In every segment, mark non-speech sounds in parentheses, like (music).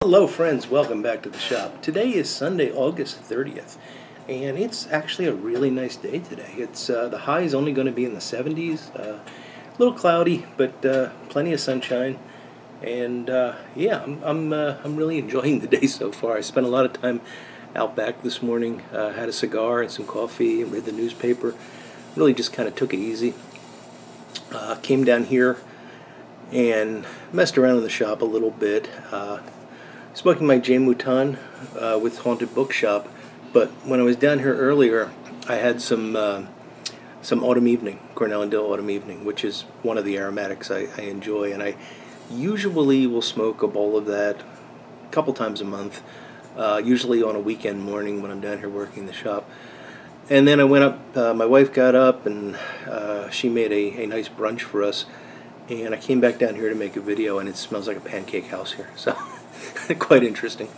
Hello, friends. Welcome back to the shop. Today is Sunday, August 30th, and it's actually a really nice day today. It's uh, the high is only going to be in the 70s. Uh, a little cloudy, but uh, plenty of sunshine. And uh, yeah, I'm I'm, uh, I'm really enjoying the day so far. I spent a lot of time out back this morning. Uh, had a cigar and some coffee, and read the newspaper. Really just kind of took it easy. came down here and messed around in the shop a little bit smoking my J Mouton uh, with Haunted Bookshop. But when I was down here earlier, I had some uh, some Autumn Evening, Cornell and Diehl Autumn Evening, which is one of the aromatics I, I enjoy, and I usually will smoke a bowl of that a couple times a month. Uh, usually on a weekend morning when I'm down here working the shop. And then I went up, uh, my wife got up and uh, she made a, a nice brunch for us. And I came back down here to make a video and it smells like a pancake house here. (laughs) So (laughs) Quite interesting.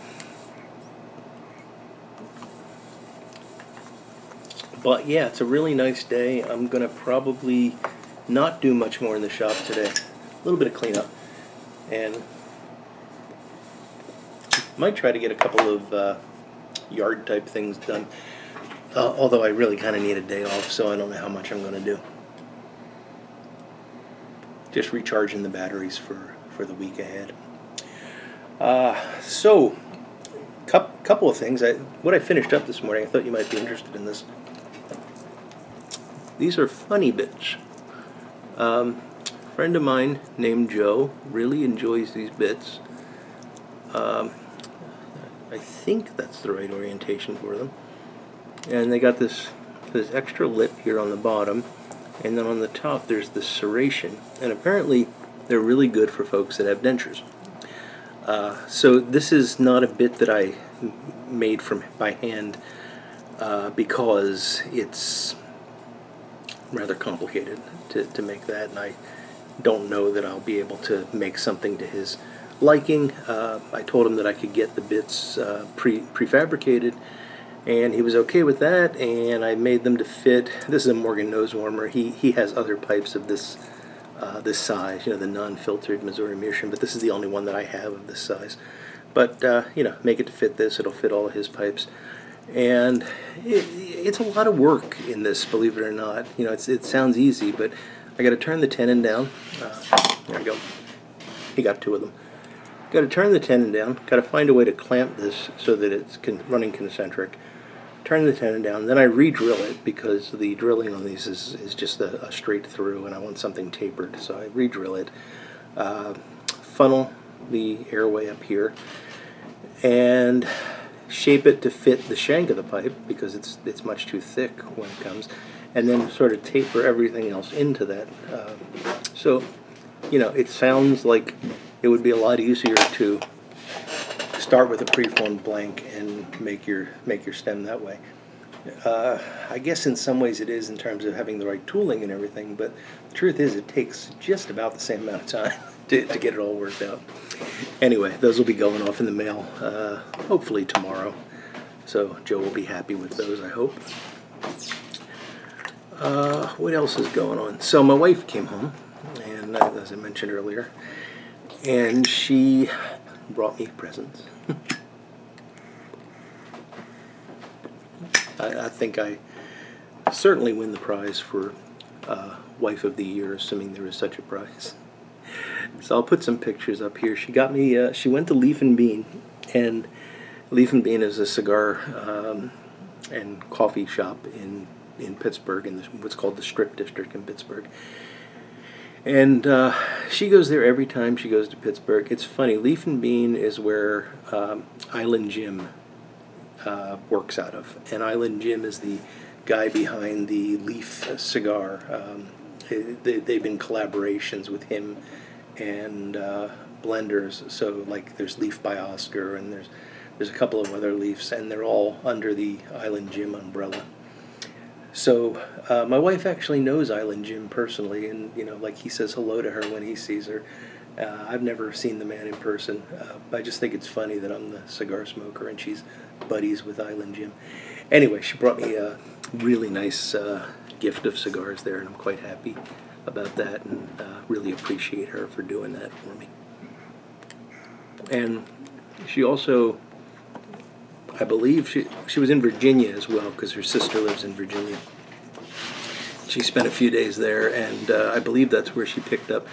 But yeah, it's a really nice day. I'm going to probably not do much more in the shop today. A little bit of cleanup. And might try to get a couple of uh, yard type things done. Uh, although I really kind of need a day off, so I don't know how much I'm going to do. Just recharging the batteries for, for the week ahead. Uh, so, cup, couple of things. I, what I finished up this morning, I thought you might be interested in this. These are funny bits. Um, friend of mine named Joe really enjoys these bits. Um, I think that's the right orientation for them. And they got this this extra lip here on the bottom, and then on the top there's this serration. And apparently they're really good for folks that have dentures. Uh, so this is not a bit that I made from by hand uh, because it's rather complicated to, to make that and I don't know that I'll be able to make something to his liking. Uh, I told him that I could get the bits uh, pre prefabricated and he was okay with that and I made them to fit. This is a Morgan nose warmer. He, he has other pipes of this uh, this size, you know, the non-filtered Missouri Meerschaum, but this is the only one that I have of this size. But, uh, you know, make it to fit this, it'll fit all his pipes. And it, it's a lot of work in this, believe it or not. You know, it sounds easy, but I got to turn the tenon down. Uh, there we go. He got two of them. Got to turn the tenon down. Got to find a way to clamp this so that it's running concentric turn the tenon down, then I re-drill it because the drilling on these is, is just a, a straight through and I want something tapered, so I re-drill it, uh, funnel the airway up here, and shape it to fit the shank of the pipe because it's it's much too thick when it comes, and then sort of taper everything else into that. Uh, so, you know, it sounds like it would be a lot easier to start with a preformed blank and make your make your stem that way. Uh, I guess in some ways it is in terms of having the right tooling and everything, but the truth is it takes just about the same amount of time (laughs) to, to get it all worked out. Anyway, those will be going off in the mail uh, hopefully tomorrow. So Joe will be happy with those, I hope. Uh, what else is going on? So my wife came home, and uh, as I mentioned earlier, and she brought me presents. (laughs) I, I, think I certainly win the prize for uh, Wife of the Year, assuming there is such a prize. So I'll put some pictures up here. She got me, uh, she went to Leaf and Bean, and Leaf and Bean is a cigar um, and coffee shop in, in Pittsburgh, in the, what's called the Strip District in Pittsburgh. And uh, she goes there every time she goes to Pittsburgh. It's funny. Leaf and Bean is where um, Island Jim uh, works out of, and Island Jim is the guy behind the Leaf cigar. Um, they, have been collaborations with him and uh, blenders. So like there's Leaf by Oscar, and there's there's a couple of other Leafs, and they're all under the Island Jim umbrella. So uh, my wife actually knows Island Jim personally, and you know, like he says hello to her when he sees her. Uh, I've never seen the man in person. Uh, I just think it's funny that I'm the cigar smoker and she's buddies with Island Jim. Anyway, she brought me a really nice uh, gift of cigars there, and I'm quite happy about that, and uh, really appreciate her for doing that for me. And she also, I believe, she, she was in Virginia as well because her sister lives in Virginia. She spent a few days there, and uh, I believe that's where she picked up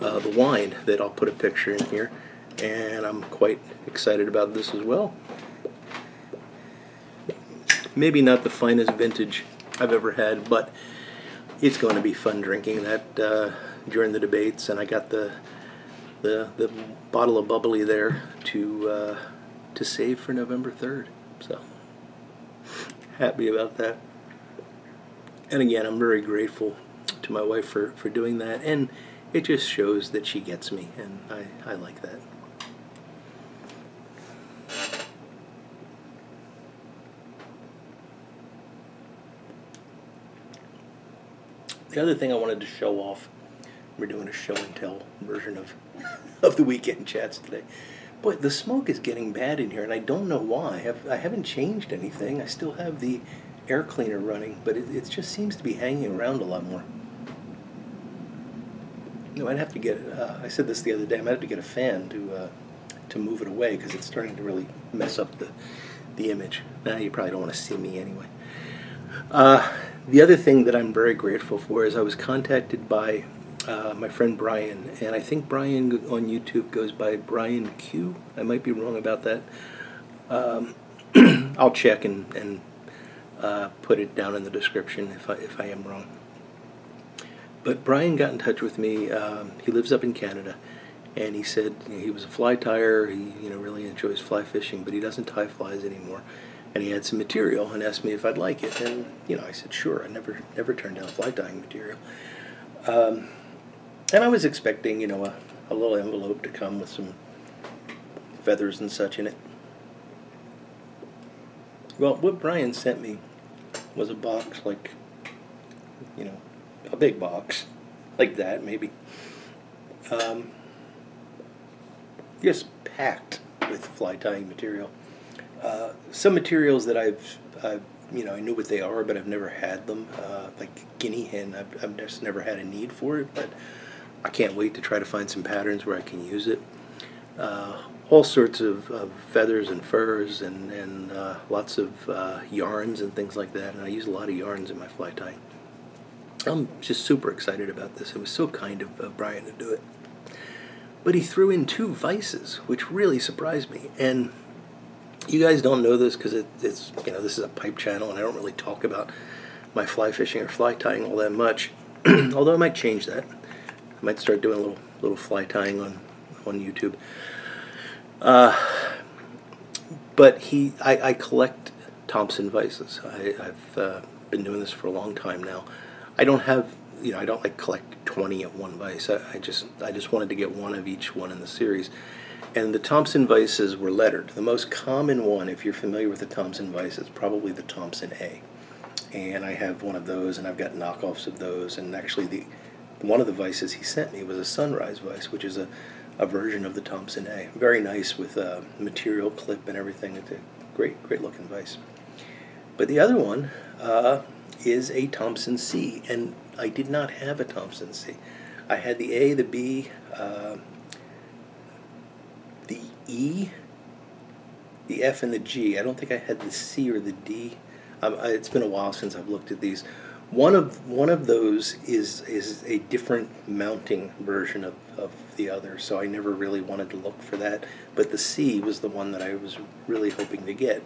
uh, the wine that I'll put a picture in here. And I'm quite excited about this as well. Maybe not the finest vintage I've ever had, but it's going to be fun drinking that uh, during the debates. And I got the the the bottle of bubbly there to uh, to save for November third. So happy about that. And again, I'm very grateful to my wife for, for doing that, and it just shows that she gets me, and I, I like that. The other thing I wanted to show off, we're doing a show and tell version of, (laughs) of the weekend chats today. Boy, the smoke is getting bad in here, and I don't know why. I've, I haven't changed anything. I still have the air cleaner running, but it, it just seems to be hanging around a lot more. No, I'd have to get. Uh, I said this the other day. I might have to get a fan to uh, to move it away because it's starting to really mess up the the image. Now you probably don't want to see me anyway. Uh, the other thing that I'm very grateful for is I was contacted by uh, my friend Brian, and I think Brian on YouTube goes by Brian Q. I might be wrong about that. Um, (clears throat) I'll check and, and uh, put it down in the description if I, if I am wrong. But Brian got in touch with me. Um, he lives up in Canada, and he said you know, he was a fly tyer. He you know really enjoys fly fishing, but he doesn't tie flies anymore. And he had some material and asked me if I'd like it, and you know I said sure. I never never turned down fly tying material. Um, and I was expecting you know a, a little envelope to come with some feathers and such in it. Well, what Brian sent me was a box like, you know, a big box like that, maybe. Um, just packed with fly tying material. Uh, some materials that I've, I've, you know, I knew what they are, but I've never had them. Uh, like guinea hen, I've, I've just never had a need for it, but I can't wait to try to find some patterns where I can use it. Uh, all sorts of, of, feathers and furs and, and uh, lots of uh, yarns and things like that. And I use a lot of yarns in my fly tying. I'm just super excited about this. It was so kind of uh, Brian to do it. But he threw in two vices, which really surprised me. And you guys don't know this because it, it's, you know, this is a pipe channel and I don't really talk about my fly fishing or fly tying all that much. (clears throat) Although I might change that. Might start doing a little, little fly tying on, on YouTube. Uh, but he, I, I, collect Thompson vices. I, have uh, been doing this for a long time now. I don't have, you know, I don't like collect 20 at one vice. I, I just, I just wanted to get one of each one in the series. And the Thompson vices were lettered. The most common one, if you're familiar with the Thompson vice, is probably the Thompson A. And I have one of those, and I've got knockoffs of those. And actually, the one of the vices he sent me was a Sunrise vice, which is a a version of the Thompson A. Very nice with a material clip and everything. It's a great, great looking vice. But the other one uh, is a Thompson C, and I did not have a Thompson C. I had the A, the B, uh, the E, the F, and the G. I don't think I had the C or the D. Um, it's been a while since I've looked at these. One of one of those is is a different mounting version of, of the other, so I never really wanted to look for that. But the C was the one that I was really hoping to get.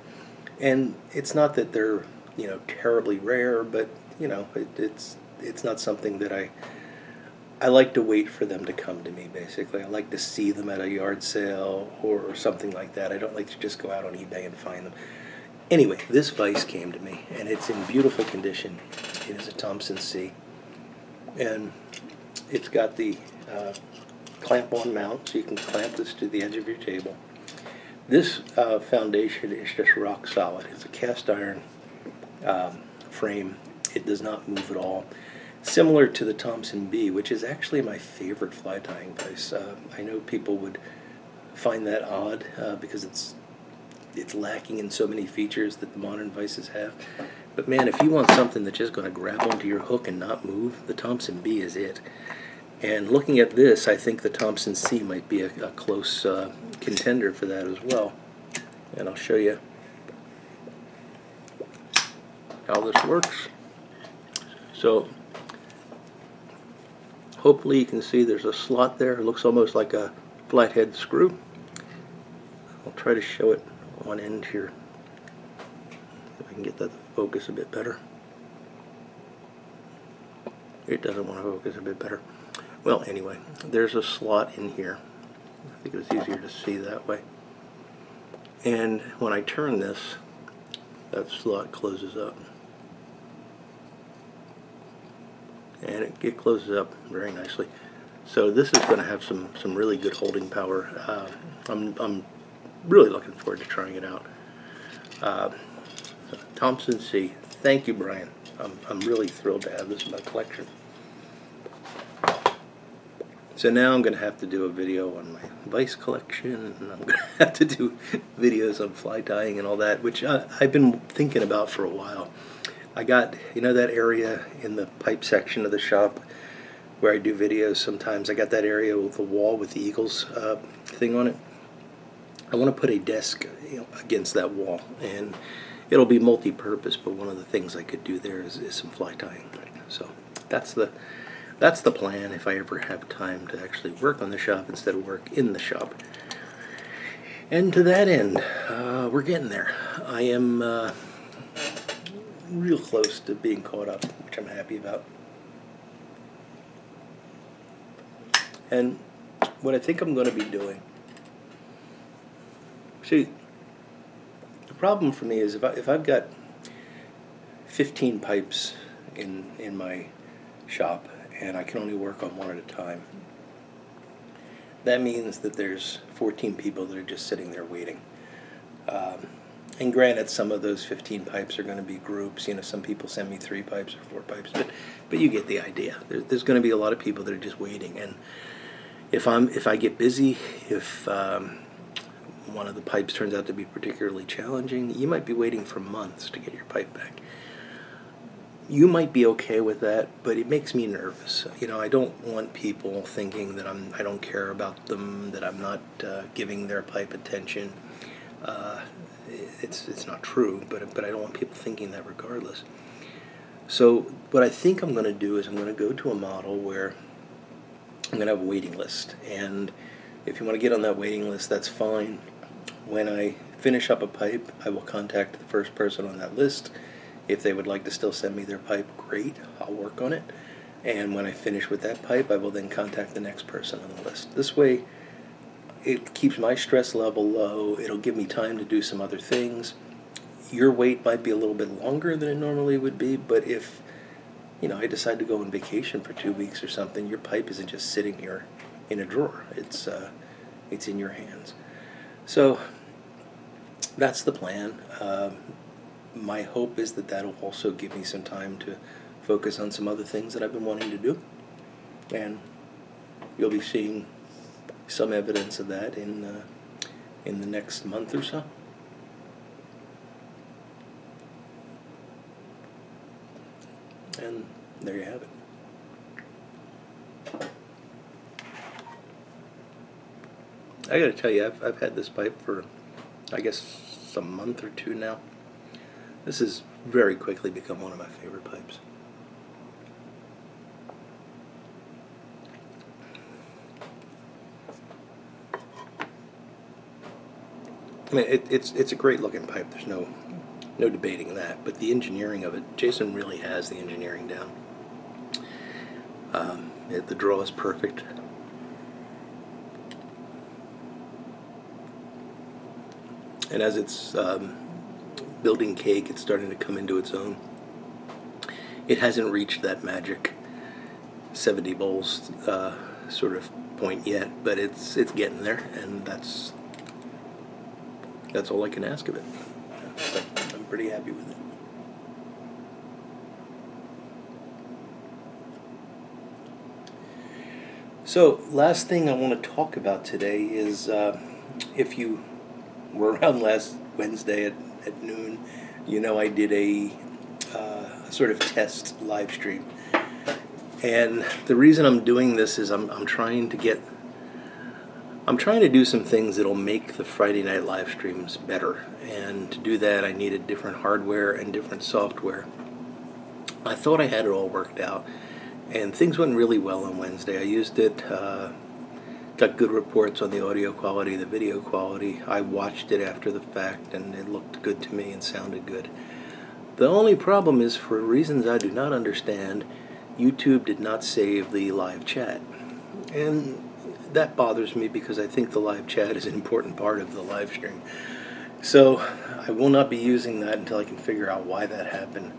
And it's not that they're you know terribly rare, but you know it, it's it's not something that I I like to wait for them to come to me. Basically, I like to see them at a yard sale or something like that. I don't like to just go out on eBay and find them. Anyway, this vise came to me, and it's in beautiful condition. It is a Thompson C, and it's got the uh, clamp-on mount, so you can clamp this to the edge of your table. This uh, foundation is just rock solid. It's a cast iron um, frame. It does not move at all. Similar to the Thompson B, which is actually my favorite fly tying vise. Uh, I know people would find that odd uh, because it's it's lacking in so many features that the modern vices have. But man, if you want something that's just going to grab onto your hook and not move, the Thompson B is it. And looking at this, I think the Thompson C might be a, a close uh, contender for that as well. And I'll show you how this works. So hopefully you can see there's a slot there. It looks almost like a flathead screw. I'll try to show it one end here. If I can get that focus a bit better. It doesn't want to focus a bit better. Well, anyway, there's a slot in here. I think it's easier to see that way. And when I turn this, that slot closes up. And it, it closes up very nicely. So this is going to have some, some really good holding power. Uh, I'm, I'm really looking forward to trying it out. Uh, Thompson C. Thank you, Brian. I'm, I'm really thrilled to have this in my collection. So now I'm going to have to do a video on my vice collection, and I'm (laughs) going to have to do videos on fly tying and all that, which I, I've been thinking about for a while. I got, you know, that area in the pipe section of the shop where I do videos sometimes. I got that area with the wall with the Eagles uh, thing on it. I want to put a desk against that wall, and it'll be multi-purpose. But one of the things I could do there is, is some fly tying. So that's the that's the plan if I ever have time to actually work on the shop instead of work in the shop. And to that end, uh, we're getting there. I am uh, real close to being caught up, which I'm happy about. And what I think I'm going to be doing See, the problem for me is if, I, if I've got 15 pipes in, in my shop and I can only work on one at a time, that means that there's 14 people that are just sitting there waiting. Um, and granted, some of those 15 pipes are going to be groups. You know, some people send me three pipes or four pipes, but but you get the idea. There, there's going to be a lot of people that are just waiting. And if I'm if I get busy, if um, one of the pipes turns out to be particularly challenging, you might be waiting for months to get your pipe back. You might be okay with that, but it makes me nervous. You know, I don't want people thinking that I'm I don't care about them, that I'm not uh, giving their pipe attention. Uh, it's it's not true, but but I don't want people thinking that regardless. So what I think I'm going to do is I'm going to go to a model where I'm going to have a waiting list, and if you want to get on that waiting list, that's fine. When I finish up a pipe, I will contact the first person on that list. If they would like to still send me their pipe, great, I'll work on it. And when I finish with that pipe, I will then contact the next person on the list. This way, it keeps my stress level low. It'll give me time to do some other things. Your wait might be a little bit longer than it normally would be, but if you know I decide to go on vacation for two weeks or something, your pipe isn't just sitting here in a drawer. It's uh, it's in your hands. So that's the plan. Um, my hope is that that'll also give me some time to focus on some other things that I've been wanting to do. And you'll be seeing some evidence of that in, uh, in the next month or so. And there you have it. I gotta tell you, I've, I've had this pipe for, I guess, a month or two now. This has very quickly become one of my favorite pipes. I mean, it, it's it's a great looking pipe. There's no no debating that. But the engineering of it, Jason really has the engineering down. Um, it, the draw is perfect. And as it's um, building cake, it's starting to come into its own. It hasn't reached that magic 70 bowls uh, sort of point yet, but it's it's getting there, and that's that's all I can ask of it. I'm pretty happy with it. So, last thing I want to talk about today is uh, if you were around last Wednesday at, at noon, you know I did a, uh, sort of test live stream. And the reason I'm doing this is I'm, I'm trying to get I'm trying to do some things that'll make the Friday night live streams better. And to do that, I needed different hardware and different software. I thought I had it all worked out, and things went really well on Wednesday. I used it, uh, got good reports on the audio quality, the video quality. I watched it after the fact, and it looked good to me and sounded good. The only problem is, for reasons I do not understand, YouTube did not save the live chat. And that bothers me because I think the live chat is an important part of the live stream. So I will not be using that until I can figure out why that happened.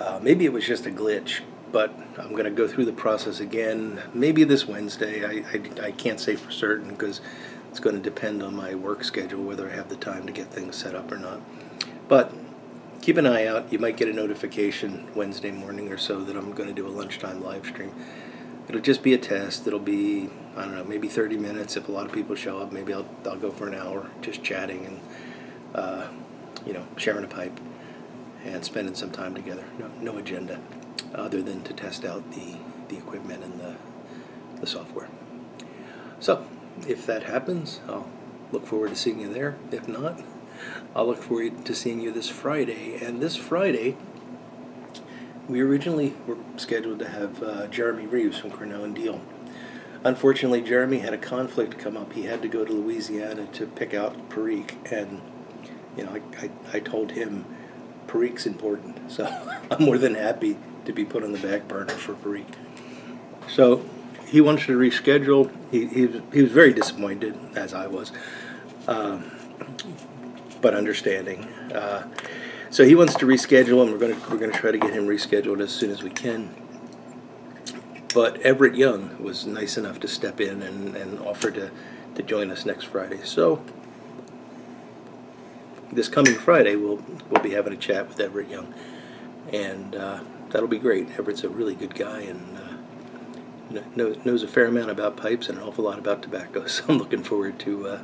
Uh, maybe it was just a glitch, but I'm going to go through the process again. Maybe this Wednesday. I, I, I can't say for certain because it's going to depend on my work schedule whether I have the time to get things set up or not. But keep an eye out. You might get a notification Wednesday morning or so that I'm going to do a lunchtime live stream. It'll just be a test. It'll be, I don't know, maybe 30 minutes. If a lot of people show up, maybe I'll, I'll go for an hour just chatting and, uh, you know, sharing a pipe and spending some time together. No, no agenda other than to test out the, the equipment and the, the software. So, if that happens, I'll look forward to seeing you there. If not, I'll look forward to seeing you this Friday. And this Friday, we originally were scheduled to have uh, Jeremy Reeves from Cornell and Diehl. Unfortunately, Jeremy had a conflict come up. He had to go to Louisiana to pick out Perique, and you know, I, I, I told him Perique's important, (laughs) so I'm more than happy to be put on the back burner for Perique. So he wants to reschedule. He, he, was, he was very disappointed, as I was, um, but understanding. Uh, so he wants to reschedule, and we're going to we're going to try to get him rescheduled as soon as we can. But Everett Young was nice enough to step in and, and offer to, to join us next Friday. So this coming Friday, we'll we'll be having a chat with Everett Young, and uh, that'll be great. Everett's a really good guy and uh, knows knows a fair amount about pipes and an awful lot about tobacco. (laughs) So I'm looking forward to uh,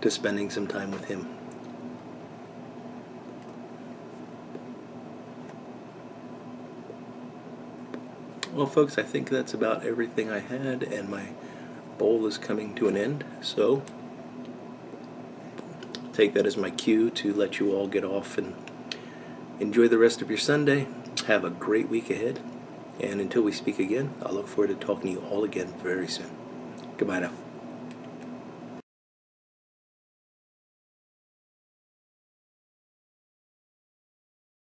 to spending some time with him. Well, folks, I think that's about everything I had, and my bowl is coming to an end. So, take that as my cue to let you all get off and enjoy the rest of your Sunday. Have a great week ahead. And until we speak again, I look forward to talking to you all again very soon. Goodbye now.